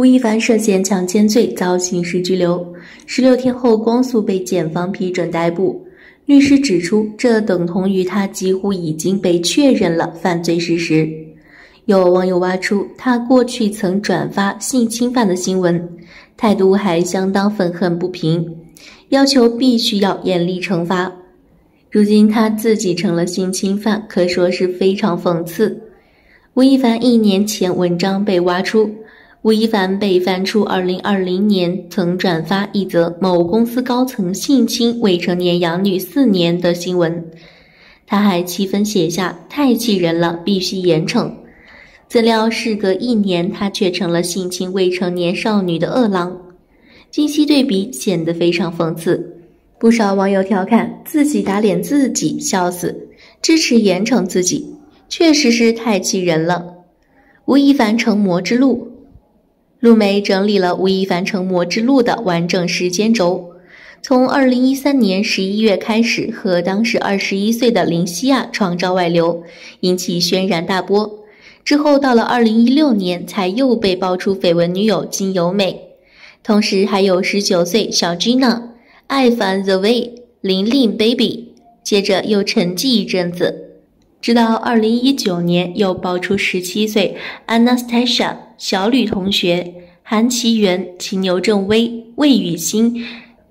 吴亦凡涉嫌强奸罪遭刑事拘留，十六天后光速被检方批准逮捕。律师指出，这等同于他几乎已经被确认了犯罪事实。有网友挖出他过去曾转发性侵犯的新闻，态度还相当愤恨不平，要求必须要严厉惩罚。如今他自己成了性侵犯，可说是非常讽刺。吴亦凡一年前文章被挖出，吴亦凡被翻出2020年曾转发一则某公司高层性侵未成年养女四年的新闻，他还气愤写下“太气人了，必须严惩”。怎料事隔一年，他却成了性侵未成年少女的恶狼，今昔对比显得非常讽刺。不少网友调侃自己打脸自己，笑死！支持严惩自己，确实是太气人了。吴亦凡成魔之路，陆梅整理了吴亦凡成魔之路的完整时间轴，从二零一三年十一月开始，和当时二十一岁的林西亚创造外流，引起轩然大波。之后到了二零一六年，才又被爆出绯闻女友金由美，同时还有十九岁小 Gina。爱凡 The Way 玲玲 Baby，接着又沉寂一阵子，直到二零一九年又爆出十七岁 Anastasia 小吕同学、韩奇源、秦牛正威、魏雨欣、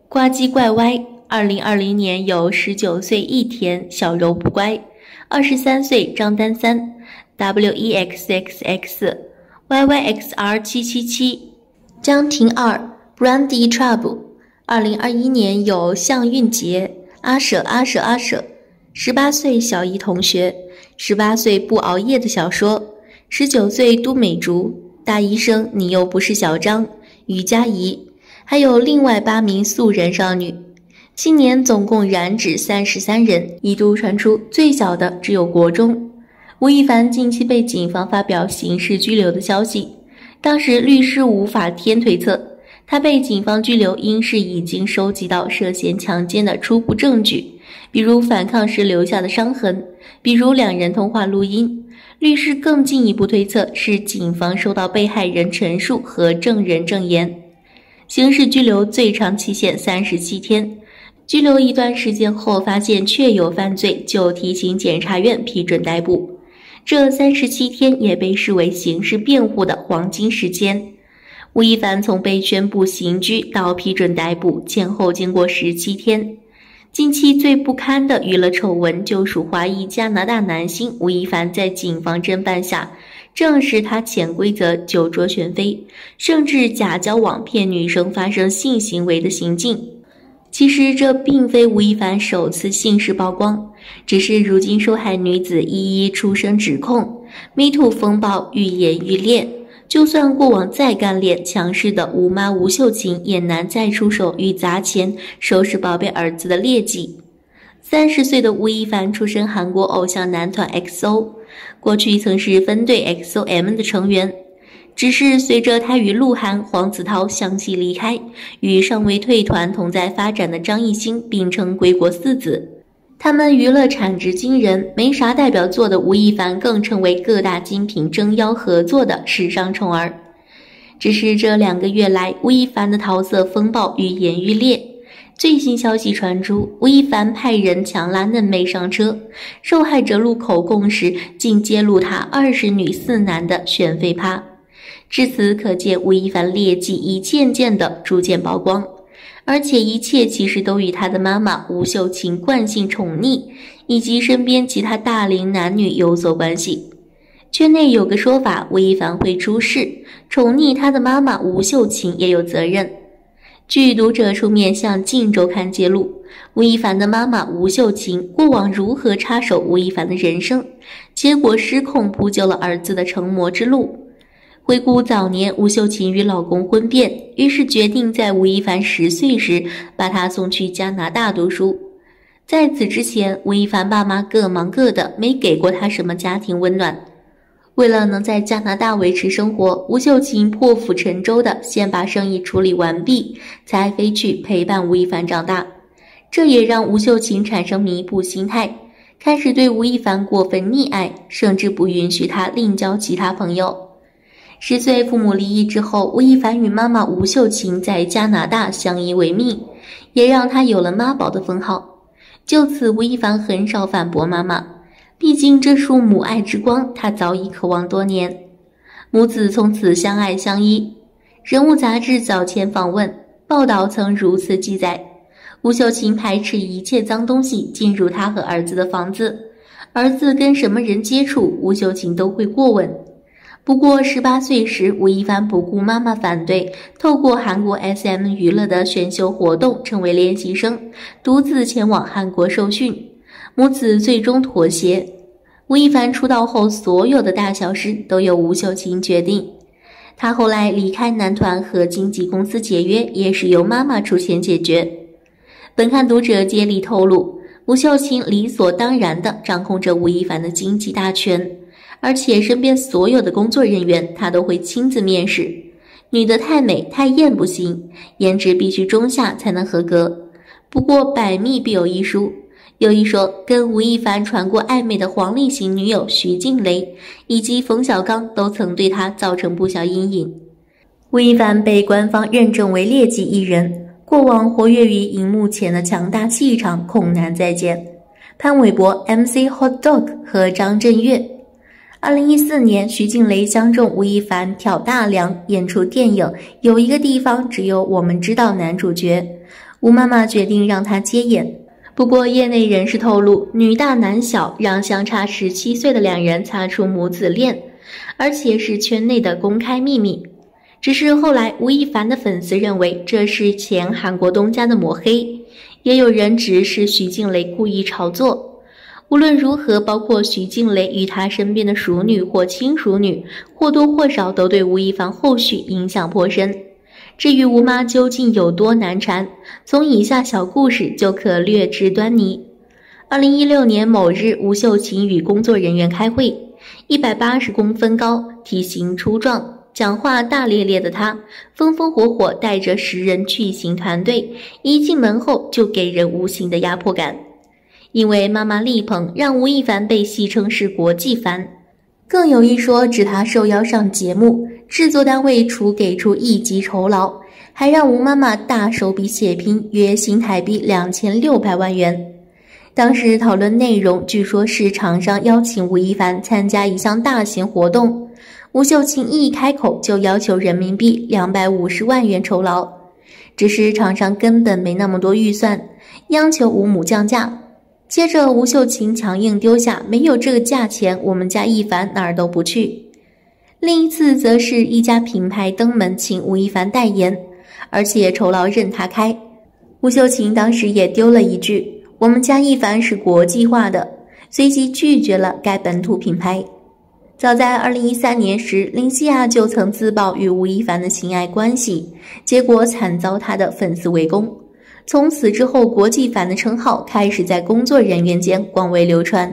呱唧怪歪。二零二零年有十九岁易田小柔不乖，二十三岁张丹三 W E X X X Y Y X R 七七七江婷二 Brandy Trouble。二零二一年有向运杰、阿舍、阿舍、阿舍，十八岁小姨同学，十八岁不熬夜的小说，十九岁都美竹，大医生，你又不是小张，于佳怡，还有另外八名素人少女，今年总共染指三十三人，一度传出最小的只有国中。吴亦凡近期被警方发表刑事拘留的消息，当时律师无法天推测。他被警方拘留，应是已经收集到涉嫌强奸的初步证据，比如反抗时留下的伤痕，比如两人通话录音。律师更进一步推测，是警方收到被害人陈述和证人证言。刑事拘留最长期限三十七天，拘留一段时间后发现确有犯罪，就提请检察院批准逮捕。这三十七天也被视为刑事辩护的黄金时间。吴亦凡从被宣布刑拘到批准逮捕，前后经过十七天。近期最不堪的娱乐丑闻，就属华裔加拿大男星吴亦凡在警方侦办下，证实他潜规则酒桌选妃，甚至假交往骗女生发生性行为的行径。其实这并非吴亦凡首次性事曝光，只是如今受害女子一一出声指控，Me Too 风暴愈演愈烈。就算过往再干练、强势的吴妈吴秀琴，也难再出手与砸钱收拾宝贝儿子的劣迹。三十岁的吴亦凡出身韩国偶像男团 XO，过去曾是分队 XOM 的成员。只是随着他与鹿晗、黄子韬相继离开，与尚未退团同在发展的张艺兴并称归国四子。他们娱乐产值惊人，没啥代表作的吴亦凡更成为各大精品争邀合作的时尚宠儿。只是这两个月来，吴亦凡的桃色风暴愈演愈烈。最新消息传出，吴亦凡派人强拉嫩妹上车，受害者录口供时竟揭露他二十女四男的选妃趴。至此可见，吴亦凡劣迹一件件的逐渐曝光。而且一切其实都与他的妈妈吴秀琴惯性宠溺，以及身边其他大龄男女有所关系。圈内有个说法，吴亦凡会出事，宠溺他的妈妈吴秀琴也有责任。据读者出面向《镜周刊》揭露，吴亦凡的妈妈吴秀琴过往如何插手吴亦凡的人生，结果失控铺就了儿子的成魔之路。回顾早年，吴秀琴与老公婚变，于是决定在吴亦凡十岁时把他送去加拿大读书。在此之前，吴亦凡爸妈各忙各的，没给过他什么家庭温暖。为了能在加拿大维持生活，吴秀琴破釜沉舟的先把生意处理完毕，才飞去陪伴吴亦凡长大。这也让吴秀琴产生弥补心态，开始对吴亦凡过分溺爱，甚至不允许他另交其他朋友。十岁父母离异之后，吴亦凡与妈妈吴秀琴在加拿大相依为命，也让他有了妈宝的封号。就此，吴亦凡很少反驳妈妈，毕竟这束母爱之光，他早已渴望多年。母子从此相爱相依。人物杂志早前访问报道曾如此记载：吴秀琴排斥一切脏东西进入他和儿子的房子，儿子跟什么人接触，吴秀琴都会过问。不过十八岁时，吴亦凡不顾妈妈反对，透过韩国 SM 娱乐的选秀活动成为练习生，独自前往韩国受训。母子最终妥协。吴亦凡出道后，所有的大小事都由吴秀琴决定。他后来离开男团和经纪公司解约，也是由妈妈出钱解决。本刊读者接力透露，吴秀琴理所当然地掌控着吴亦凡的经济大权，而且身边所有的工作人员，他都会亲自面试。女的太美太艳不行，颜值必须中下才能合格。不过百密必有一疏。有一说，跟吴亦凡传过暧昧的黄立行女友徐静蕾以及冯小刚都曾对他造成不小阴影。吴亦凡被官方认证为劣迹艺人，过往活跃于荧幕前的强大气场恐难再见。潘玮柏、MC Hot Dog 和张震岳。二零一四年，徐静蕾相中吴亦凡挑大梁演出电影《有一个地方只有我们知道》男主角，吴妈妈决定让他接演。不过，业内人士透露，女大男小让相差十七岁的两人擦出母子恋，而且是圈内的公开秘密。只是后来，吴亦凡的粉丝认为这是前韩国东家的抹黑，也有人指是徐静蕾故意炒作。无论如何，包括徐静蕾与她身边的熟女或亲属女，或多或少都对吴亦凡后续影响颇深。至于吴妈究竟有多难缠，从以下小故事就可略知端倪。二零一六年某日，吴秀琴与工作人员开会，一百八十公分高，体型粗壮，讲话大咧咧的她，风风火火带着十人巨型团队，一进门后就给人无形的压迫感。因为妈妈力捧，让吴亦凡被戏称是国际凡。更有一说，指他受邀上节目，制作单位除给出一级酬劳，还让吴妈妈大手笔血拼，约新台币两千六百万元。当时讨论内容，据说是厂商邀请吴亦凡参加一项大型活动，吴秀琴一开口就要求人民币两百五十万元酬劳，只是厂商根本没那么多预算，央求吴母降价。接着，吴秀琴强硬丢下：“没有这个价钱，我们家亦凡哪儿都不去。”另一次则是一家品牌登门请吴亦凡代言，而且酬劳任他开。吴秀琴当时也丢了一句：“我们家亦凡是国际化的。”随即拒绝了该本土品牌。早在二零一三年时，林希亚就曾自曝与吴亦凡的情爱关系，结果惨遭他的粉丝围攻。从此之后，国际凡的称号开始在工作人员间广为流传。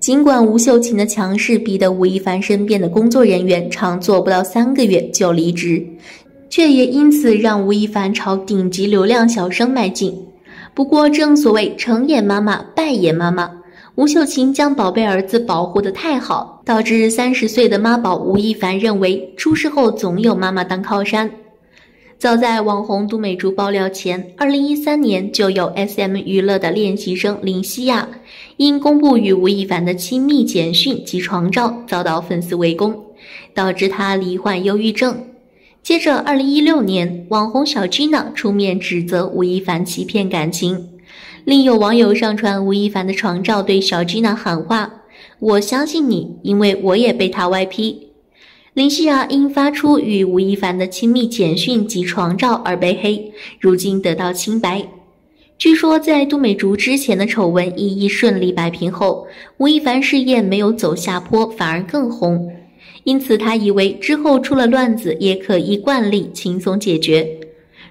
尽管吴秀琴的强势逼得吴亦凡身边的工作人员常做不到三个月就离职，却也因此让吴亦凡朝顶级流量小生迈进。不过，正所谓成也妈妈，败也妈妈，吴秀琴将宝贝儿子保护得太好，导致三十岁的妈宝吴亦凡认为出事后总有妈妈当靠山。早在网红都美竹爆料前，二零一三年就有 SM 娱乐的练习生林希亚，因公布与吴亦凡的亲密简讯及床照，遭到粉丝围攻，导致他罹患忧郁症。接着，二零一六年，网红小 Gina 出面指责吴亦凡欺骗感情，另有网友上传吴亦凡的床照，对小 Gina 喊话：“我相信你，因为我也被他歪批。”林希亚因发出与吴亦凡的亲密简讯及床照而被黑，如今得到清白。据说在杜美竹之前的丑闻一一顺利摆平后，吴亦凡事业没有走下坡，反而更红，因此他以为之后出了乱子也可依惯例轻松解决。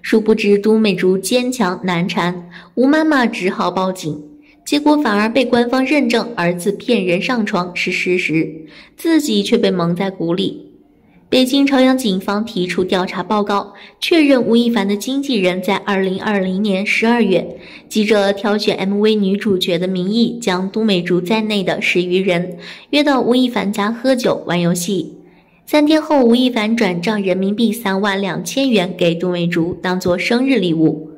殊不知杜美竹坚强难缠，吴妈妈只好报警，结果反而被官方认证儿子骗人上床是事实，自己却被蒙在鼓里。北京朝阳警方提出调查报告，确认吴亦凡的经纪人在二零二零年十二月，记着挑选 MV 女主角的名义，将都美竹在内的十余人约到吴亦凡家喝酒玩游戏。三天后，吴亦凡转账人民币三万两千元给杜美竹当做生日礼物。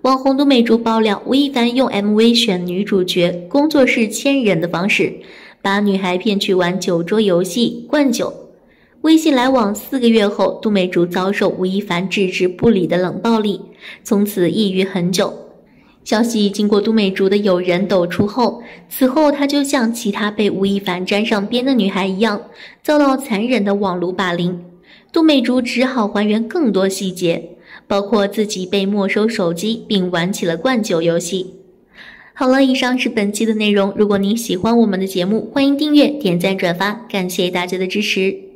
网红杜美竹爆料，吴亦凡用 MV 选女主角，工作室牵人的方式，把女孩骗去玩酒桌游戏、灌酒。微信来往四个月后，杜美竹遭受吴亦凡置之不理的冷暴力，从此抑郁很久。消息经过杜美竹的友人抖出后，此后她就像其他被吴亦凡沾上边的女孩一样，遭到残忍的网络霸凌。杜美竹只好还原更多细节，包括自己被没收手机，并玩起了灌酒游戏。好了，以上是本期的内容。如果您喜欢我们的节目，欢迎订阅、点赞、转发，感谢大家的支持。